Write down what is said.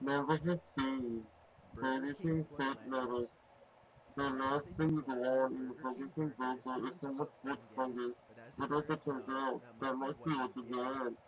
never have seen anything quite like The last thing you want in the Republican voter is someone's foot fungus, but as it turns out, that might be what the